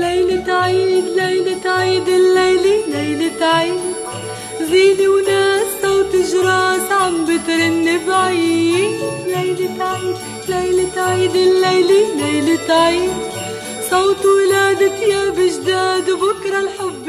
ليلة عيد ليلة عيد الليلة ليلة عيد زينة وناس صوت جراس عم بترن بعيد. ليلة عيد ليلة عيد الليلة ليلة عيد صوت ولادة يا بجداد وبكرة الحب